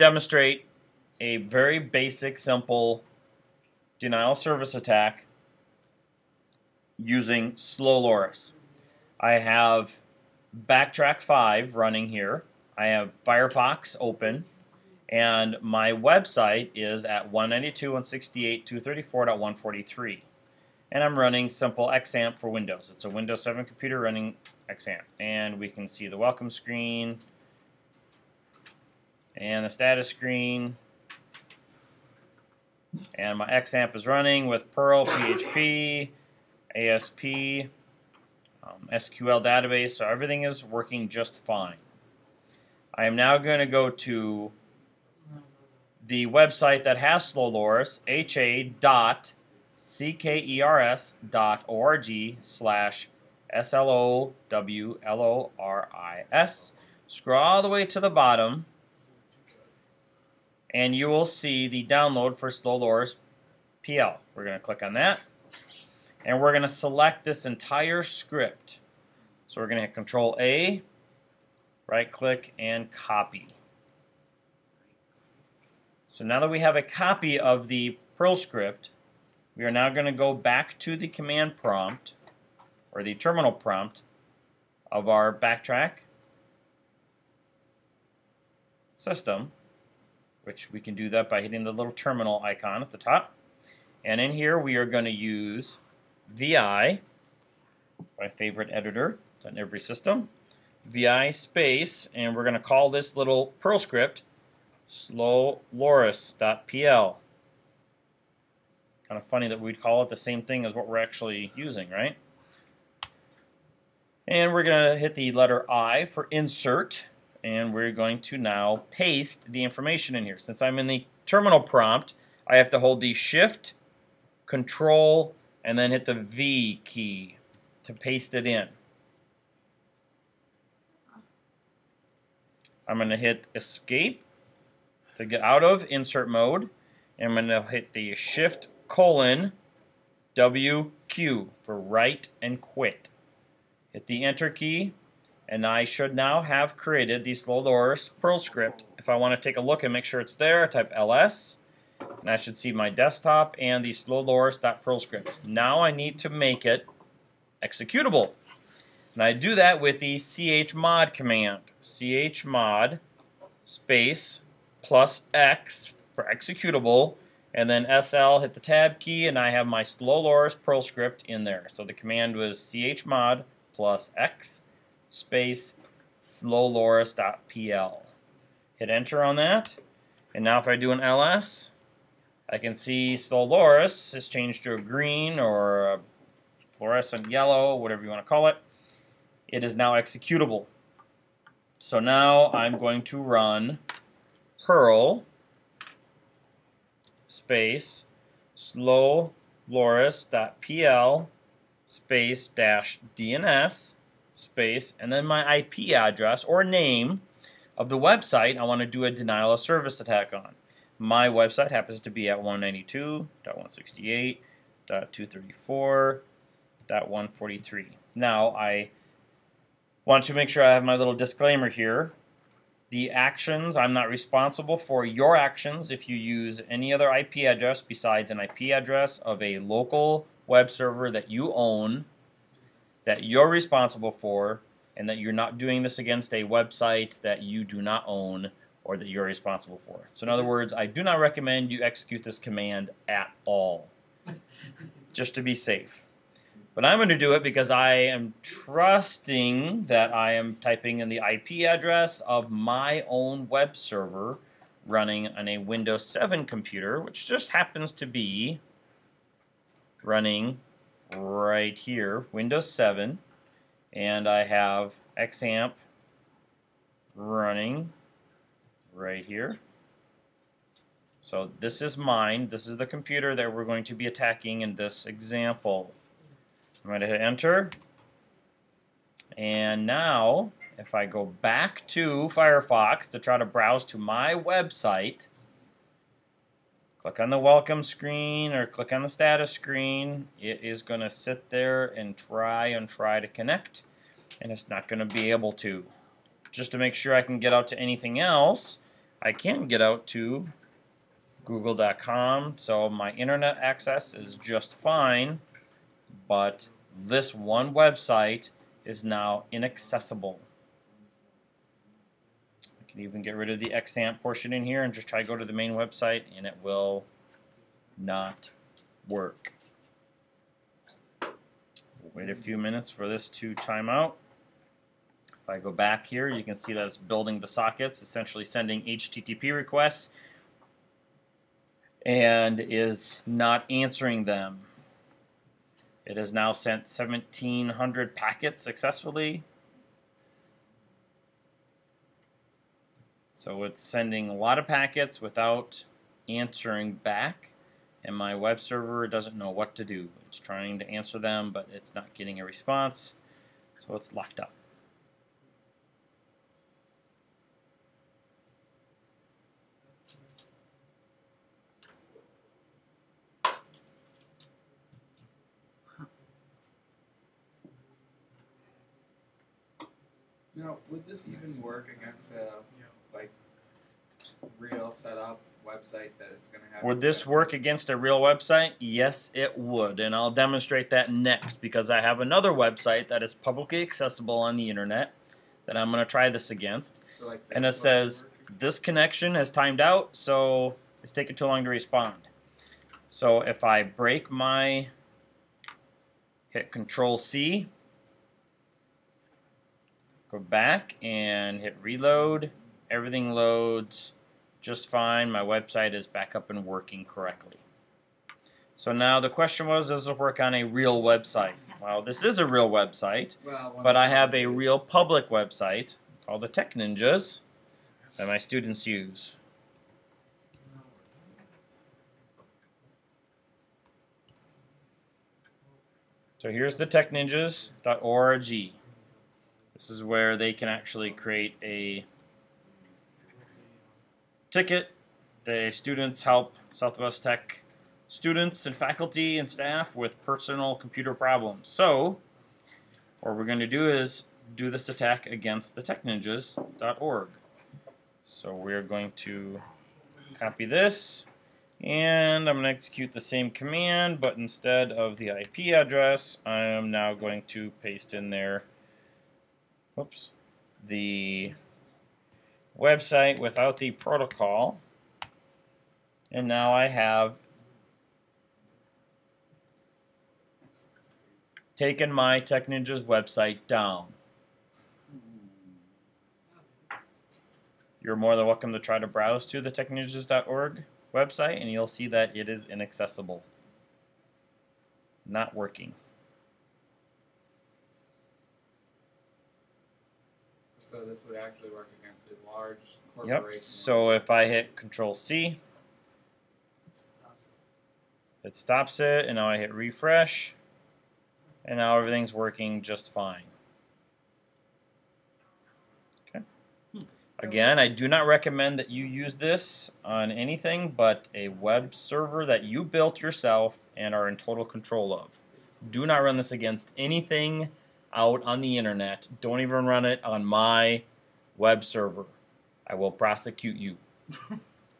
demonstrate a very basic, simple denial service attack using Slow Loris. I have Backtrack 5 running here. I have Firefox open. And my website is at 192.168.234.143. And I'm running simple XAMPP for Windows. It's a Windows 7 computer running XAMPP. And we can see the welcome screen and the status screen. And my XAMPP is running with Perl, PHP, ASP, um, SQL database, so everything is working just fine. I am now going to go to the website that has Slow Loris, ha.ckers.org slash S-L-O-W-L-O-R-I-S. Scroll all the way to the bottom, and you will see the download for Slow Loris PL. We're going to click on that, and we're going to select this entire script. So we're going to hit Control A, right click, and copy. So now that we have a copy of the Perl script, we are now going to go back to the command prompt, or the terminal prompt, of our backtrack system, which we can do that by hitting the little terminal icon at the top. And in here we are going to use VI, my favorite editor on every system, VI space, and we're going to call this little Perl script slowloris.pl. Kind of funny that we'd call it the same thing as what we're actually using, right? And we're going to hit the letter I for insert, and we're going to now paste the information in here. Since I'm in the terminal prompt, I have to hold the Shift, Control, and then hit the V key to paste it in. I'm going to hit Escape to get out of insert mode. I'm going to hit the Shift colon WQ for write and quit. Hit the Enter key, and I should now have created the Slow Perl script. If I want to take a look and make sure it's there, type ls, and I should see my desktop and the Slow Loris.perl script. Now I need to make it executable. And I do that with the chmod command. chmod space plus X for executable, and then SL, hit the tab key, and I have my slow Perl script in there. So the command was chmod plus X space slowloris.pl. Hit enter on that, and now if I do an ls, I can see slow Loris is changed to a green or a fluorescent yellow, whatever you want to call it. It is now executable. So now I'm going to run Perl space slow loris.pl space dash DNS space and then my IP address or name of the website I want to do a denial of service attack on. My website happens to be at 192.168.234.143. Now I want to make sure I have my little disclaimer here. The actions, I'm not responsible for your actions if you use any other IP address besides an IP address of a local web server that you own, that you're responsible for, and that you're not doing this against a website that you do not own or that you're responsible for. So in other words, I do not recommend you execute this command at all, just to be safe. But I'm going to do it because I am trusting that I am typing in the IP address of my own web server running on a Windows 7 computer, which just happens to be running right here, Windows 7, and I have Xamp running right here. So this is mine. This is the computer that we're going to be attacking in this example. I'm going to hit enter. And now, if I go back to Firefox to try to browse to my website, click on the welcome screen or click on the status screen, it is going to sit there and try and try to connect, and it's not going to be able to. Just to make sure I can get out to anything else, I can get out to google.com, so my internet access is just fine, but this one website is now inaccessible. Can even get rid of the XAMPP portion in here and just try to go to the main website and it will not work. Wait a few minutes for this to time out. If I go back here, you can see that it's building the sockets, essentially sending HTTP requests and is not answering them. It has now sent 1,700 packets successfully. So it's sending a lot of packets without answering back, and my web server doesn't know what to do. It's trying to answer them, but it's not getting a response, so it's locked up. Now, would this even work against a like real setup website that it's going to have? Would this work against a real website? Yes, it would, and I'll demonstrate that next because I have another website that is publicly accessible on the internet that I'm going to try this against. So, like And it says this connection has timed out, so it's taking too long to respond. So if I break my hit Control C, go back and hit reload, everything loads just fine. My website is back up and working correctly. So now the question was, does it work on a real website? Well, this is a real website. Well, But I have a real public website called the Tech Ninjas that my students use. So here's the techninjas.org. This is where they can actually create a ticket. The students help Southwest Tech students and faculty and staff with personal computer problems. So, what we're going to do is do this attack against the techninjas.org. So we're going to copy this and I'm going to execute the same command but instead of the IP address I am now going to paste in there whoops the website without the protocol and now I have taken my TechNinja's website down. You're more than welcome to try to browse to the techninjas.org website and you'll see that it is inaccessible. Not working. So this would actually work against a large Yep. So if I hit Control C, it stops it, and now I hit refresh, and now everything's working just fine. Okay. Hmm. Again, I do not recommend that you use this on anything but a web server that you built yourself and are in total control of. Do not run this against anything out on the internet. Don't even run it on my web server. I will prosecute you.